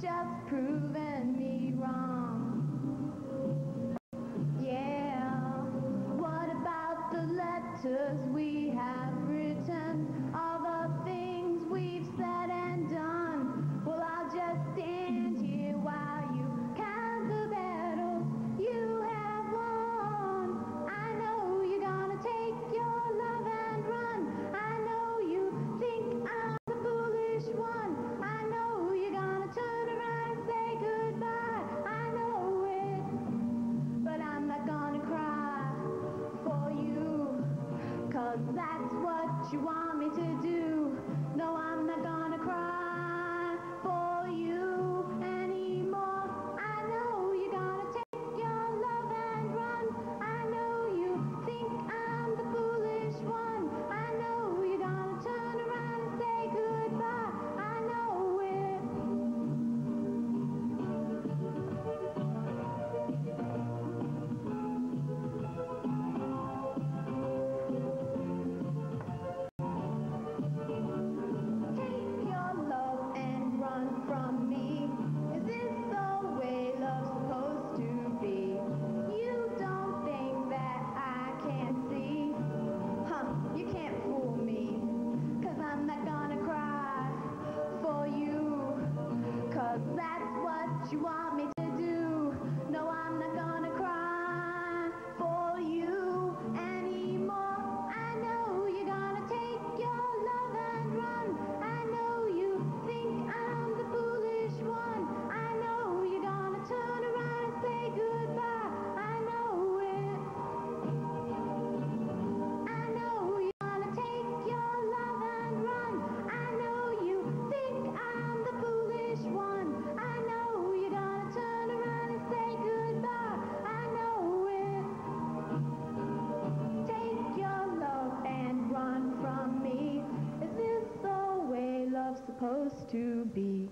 just proving me wrong. Yeah, what about the letters we have? you want. You want supposed to be?